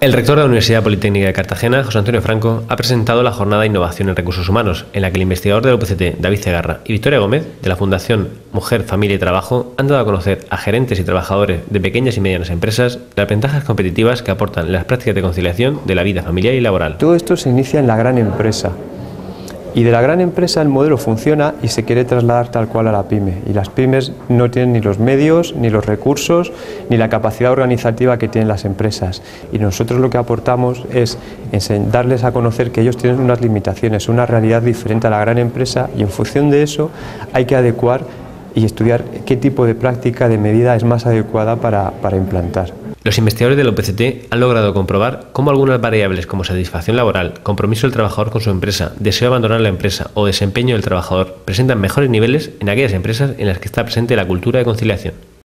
El rector de la Universidad Politécnica de Cartagena, José Antonio Franco, ha presentado la jornada de innovación en recursos humanos, en la que el investigador del UPCT, David Cegarra, y Victoria Gómez, de la Fundación Mujer, Familia y Trabajo, han dado a conocer a gerentes y trabajadores de pequeñas y medianas empresas las ventajas competitivas que aportan las prácticas de conciliación de la vida familiar y laboral. Todo esto se inicia en la gran empresa, y de la gran empresa el modelo funciona y se quiere trasladar tal cual a la pyme. Y las pymes no tienen ni los medios, ni los recursos, ni la capacidad organizativa que tienen las empresas. Y nosotros lo que aportamos es darles a conocer que ellos tienen unas limitaciones, una realidad diferente a la gran empresa y en función de eso hay que adecuar y estudiar qué tipo de práctica, de medida es más adecuada para, para implantar. Los investigadores del OPCT han logrado comprobar cómo algunas variables como satisfacción laboral, compromiso del trabajador con su empresa, deseo de abandonar la empresa o desempeño del trabajador presentan mejores niveles en aquellas empresas en las que está presente la cultura de conciliación.